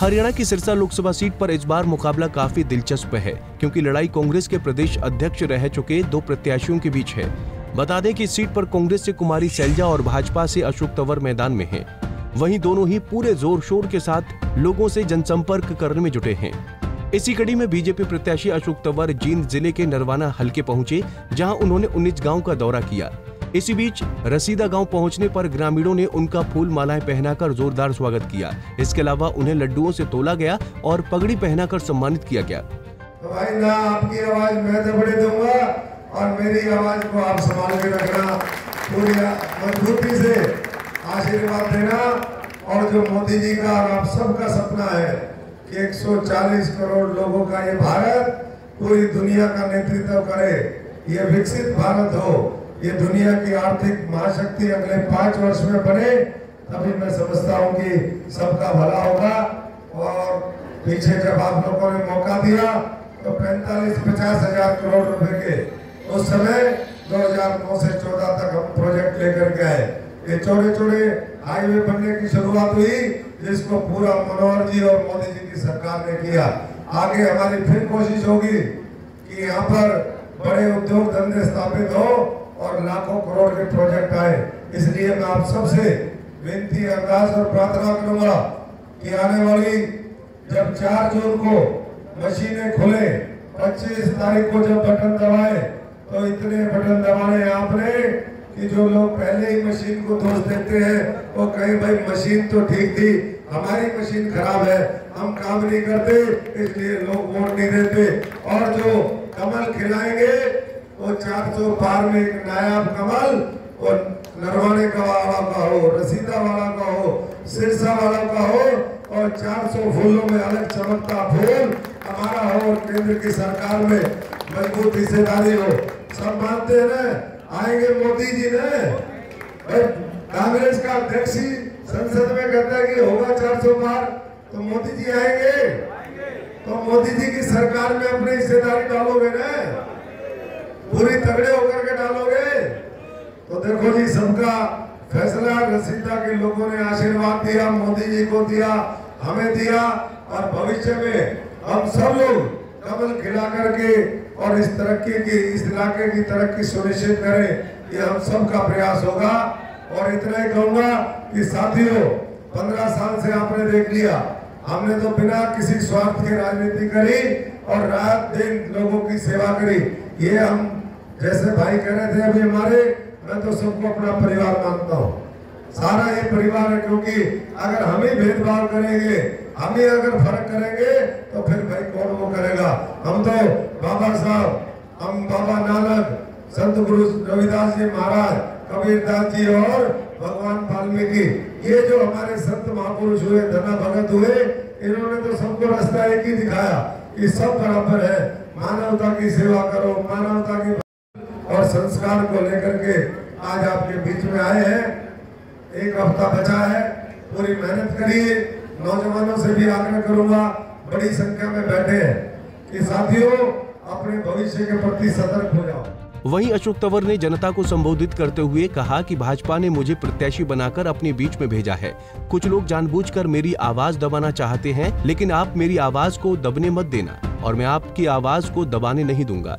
हरियाणा की सिरसा लोकसभा सीट पर इस बार मुकाबला काफ़ी दिलचस्प है, क्योंकि लड़ाई कांग्रेस के प्रदेश अध्यक्ष रह चुके दो प्रत्याशियों के बीच है। बता दें कि इस सीट पर कांग्रेस से कुमारी सैलजा और भाजपा से अशोक तंवर मैदान में हैं। वहीं दोनों ही पूरे ज़ोर शोर के साथ लोगों से जनसंपर्क करने में जुटे हैं। इसी कड़ी में बीजेपी प्रत्याशी अशोक तंवर जींद ज़िले के नरवाना हल्के पहुँचे, जहाँ उन्होंने उन्नीस गाँव का दौरा किया। इसी बीच रसीदा गाँव पहुँचने पर ग्रामीणों ने उनका फूल मालाएँ पहनाकर जोरदार स्वागत किया। इसके अलावा उन्हें लड्डुओं से तोला गया और पगड़ी पहनाकर सम्मानित किया गया। तो भाई ना आपकी आवाज़ मैं तो बड़े दूँगा और मेरी आवाज़ को आप संभाल के रखना पूरी मजबूती से आशीर्वाद देना। और जो मोदी जी का आप सबका सपना है कि 140 करोड़ लोगों का ये भारत पूरी दुनिया का नेतृत्व करे, ये विकसित भारत हो। ये दुनिया की आर्थिक महाशक्ति अगले पाँच वर्ष में बने, तभी मैं समझता हूँ कि सबका भला होगा। और पीछे जब आप लोगों ने मौका दिया तो पैंतालीस पचास हज़ार करोड़ रुपए के उस समय 2009 से 14 तक हम प्रोजेक्ट लेकर आए। ये चौड़े चौड़े हाईवे बनने की शुरुआत हुई, जिसको पूरा मनोहर जी और मोदी जी की सरकार ने किया। आगे हमारी फिर कोशिश होगी कि यहाँ पर बड़े उद्योग धंधे स्थापित हो और लाखों करोड़ के प्रोजेक्ट आए। इसलिए मैं आप सबसे विनती, अरदास और प्रार्थना करूँगा कि आने वाली जब चार जून को मशीनें खुले 25 तारीख को जब बटन दबाए तो इतने बटन दबाने आपने कि जो लोग पहले ही मशीन को दोष देते हैं, वो कहीं, भाई, मशीन तो ठीक थी, हमारी मशीन खराब है, हम काम नहीं करते, इसलिए लोग वोट नहीं देते। और जो कमल खिलाएँगे चार सौ पार में एक नायाब कमल वो नरवाने का वाला का हो, रसीदा वाला का हो, सिरसा वाला का हो, और 400 फूलों में अलग चमकता फूल हमारा हो और केंद्र की सरकार में मज़बूत हिस्सेदारी हो। सब मानते हैं ना? आएँगे मोदी जी ने? कांग्रेस का अध्यक्ष ही संसद में कहता है कि होगा 400 पार तो मोदी जी आएँगे? तो मोदी जी की सरकार में अपनी हिस्सेदारी डालोगे ना? पूरी तगड़े होकर के डालोगे? तो देखो जी, सबका फैसला रसीदा के लोगों ने आशीर्वाद दिया, मोदी जी को दिया, हमें दिया, और भविष्य में हम सब लोग कमल खिला करके और इस तरक्की की, इस इलाके की तरक्की सुनिश्चित करें, ये हम सब का प्रयास होगा। और इतना ही कहूँगा कि साथियों, पंद्रह साल से आपने देख लिया, हमने तो बिना किसी स्वार्थ के राजनीति करी और रात दिन लोगों की सेवा करी। ये हम जैसे भाई कह रहे थे, अभी हमारे मैं तो सबको अपना परिवार मानता हूँ। सारा ये परिवार है, क्योंकि अगर हम ही भेदभाव करेंगे, हम ही अगर फ़र्क करेंगे तो फिर भाई कौन वो करेगा? हम तो बाबा साहब, हम बाबा नानक, संत गुरु रविदास जी महाराज, कबीर दास जी और भगवान वाल्मीकि। ये जो हमारे संत महापुरुष हुए धना भगत हुए, इन्होंने तो सबको रास्ता एक ही दिखाया कि सब बराबर है। मानवता की सेवा करो, मानवता की और संस्कार को लेकर के आज आपके बीच में आए हैं। एक हफ़्ता बचा है, पूरी मेहनत करिए, नौजवानों से भी आग्रह करूँगा, बड़ी संख्या में बैठे हैं कि साथियों, अपने भविष्य के प्रति सतर्क हो जाओ। वहीं अशोक तंवर ने जनता को संबोधित करते हुए कहा कि भाजपा ने मुझे प्रत्याशी बनाकर अपने बीच में भेजा है। कुछ लोग जानबूझकर मेरी आवाज़ दबाना चाहते हैं, लेकिन आप मेरी आवाज़ को दबने मत देना, और मैं आपकी आवाज़ को दबाने नहीं दूँगा।